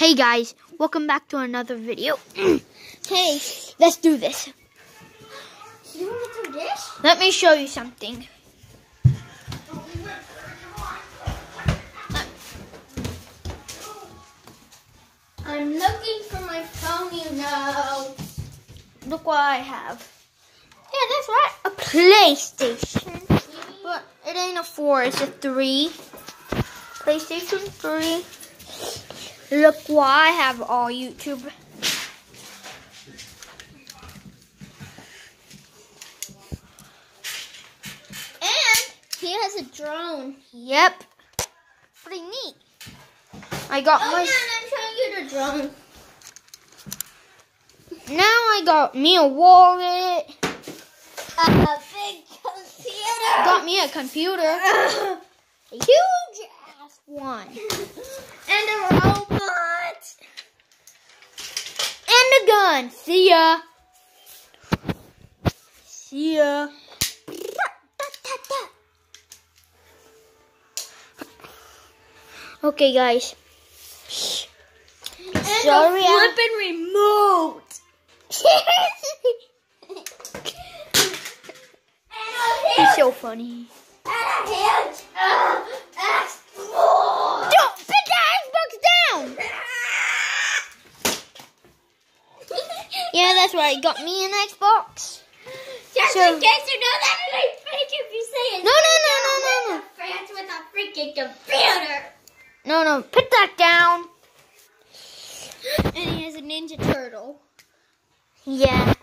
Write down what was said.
Hey guys, welcome back to another video. Hey, Let's do this. you want to do this? Let me show you something. I'm looking for my phone, you know. Look what I have. Yeah, that's right. A PlayStation. But it ain't a 4, it's a 3. PlayStation 3. Look what I have all YouTube. And he has a drone. Yep. Pretty neat. I got Oh, my... yeah, and I'm showing you the drone. Now I got me a wallet. A big computer. Got me a computer. A huge ass one. and a robot. And a gun. See ya. See ya. Okay, guys. And Sorry, a flipping remote. He's so funny. and a huge uh, Xbox. Don't put the Xbox down. Yeah, that's right. Got me an Xbox. Just So- in case you know that it ain't fake if you say it. No, no, no, no, no, no. France with a freaking computer. No, no. Put that down. And he has a Ninja Turtle. Yeah.